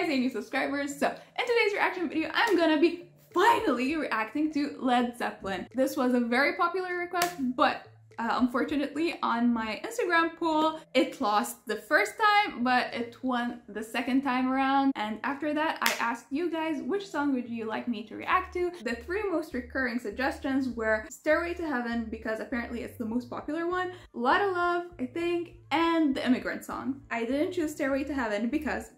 guys, any new subscribers. So in today's reaction video, I'm gonna be finally reacting to Led Zeppelin. This was a very popular request, but uh, unfortunately on my Instagram poll it lost the first time but it won the second time around and after that I asked you guys which song would you like me to react to. The three most recurring suggestions were Stairway to Heaven because apparently it's the most popular one, Lotta Love I think, and The Immigrant Song. I didn't choose Stairway to Heaven because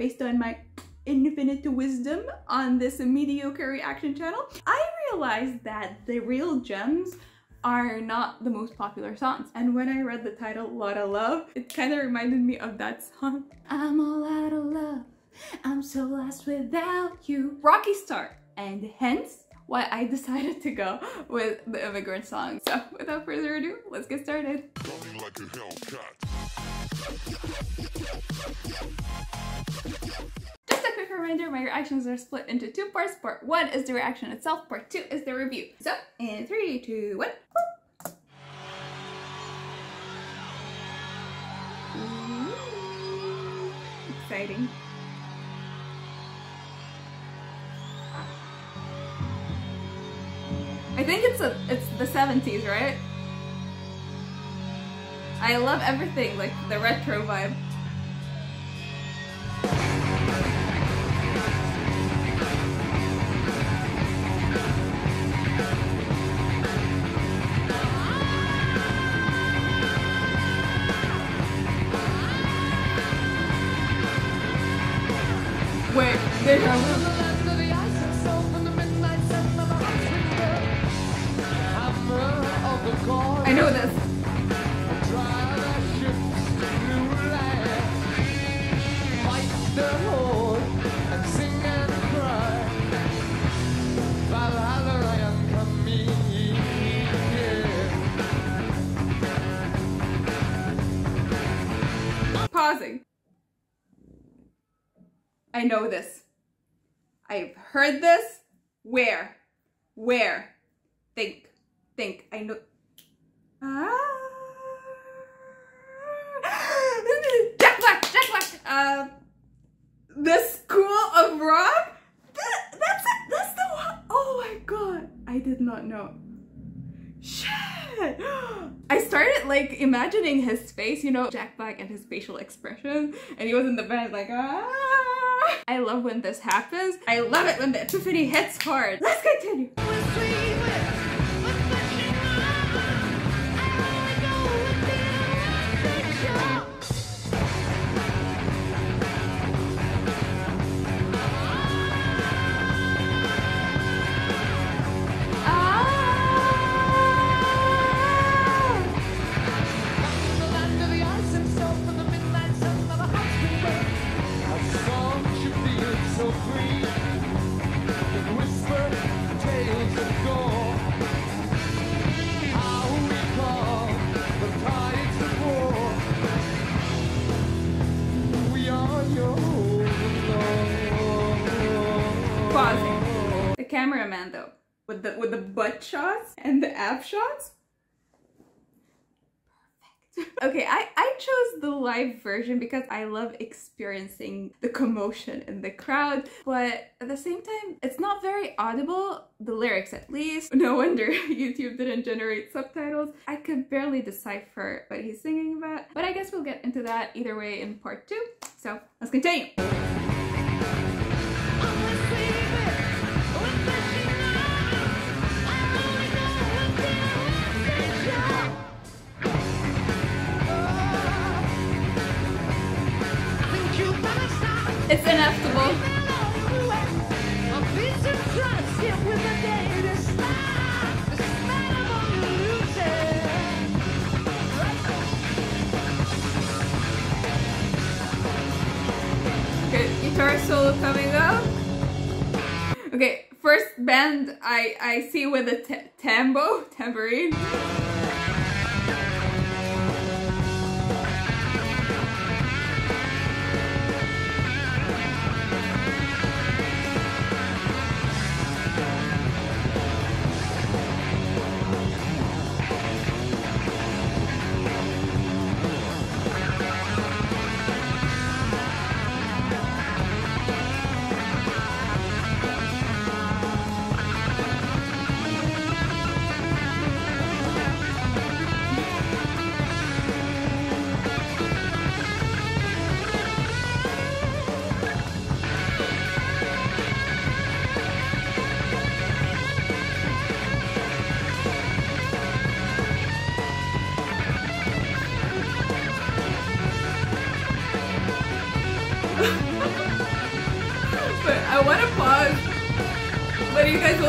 based on my infinite wisdom on this mediocre reaction channel, I realized that the real gems are not the most popular songs. And when I read the title Lotta Love, it kind of reminded me of that song. I'm all out of love, I'm so lost without you. Rocky Star, and hence why I decided to go with the immigrant song. So without further ado, let's get started. Reminder, my reactions are split into two parts. Part one is the reaction itself, part two is the review. So, in three, two, one. Exciting. I think it's a it's the 70s, right? I love everything, like the retro vibe. I know this. Pausing. I know this. I've heard this. Where? Where? Think. Think. I know. Ah. Jack Black! Jack Black! Uh, the School of Rock? That, that's it! That's the one! Oh my god! I did not know. Shit! I started like imagining his face, you know, Jack Black and his facial expression, and he was in the bed like, ah! I love when this happens. I love it when the epiphany hits hard. Let's continue. Cameraman though with the with the butt shots and the ab shots. Okay I, I chose the live version because I love experiencing the commotion in the crowd but at the same time it's not very audible the lyrics at least. No wonder YouTube didn't generate subtitles. I could barely decipher what he's singing about but I guess we'll get into that either way in part two. So let's continue It's inevitable. Okay, guitar solo coming up. Okay, first band I I see with a tambo tambourine.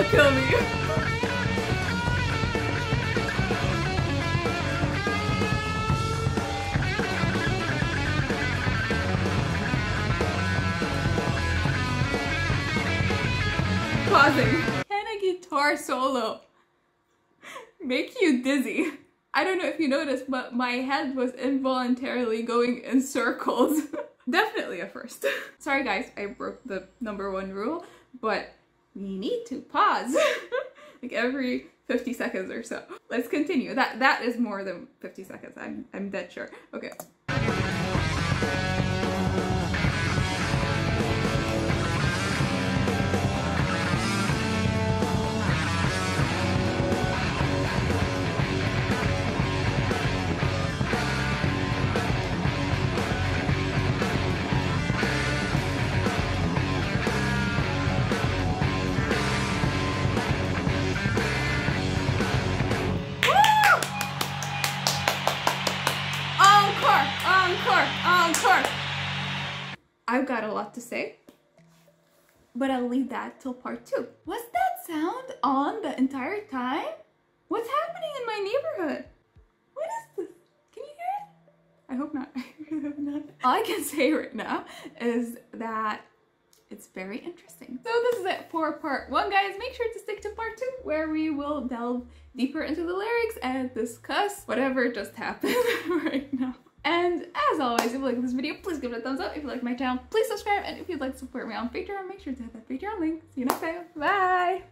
Will kill me. Pausing. Can a guitar solo make you dizzy? I don't know if you noticed, but my head was involuntarily going in circles. Definitely a first. Sorry guys, I broke the number one rule, but we need to pause like every 50 seconds or so. Let's continue. That That is more than 50 seconds, I'm, I'm dead sure. Okay. Got a lot to say, but I'll leave that till part two. Was that sound on the entire time? What's happening in my neighborhood? What is this? Can you hear it? I hope not. I hope not. All I can say right now is that it's very interesting. So this is it for part one, guys. Make sure to stick to part two where we will delve deeper into the lyrics and discuss whatever just happened right now. And as always, if you like this video, please give it a thumbs up. If you like my channel, please subscribe. And if you'd like to support me on Patreon, make sure to hit that Patreon link. See you next time. Bye!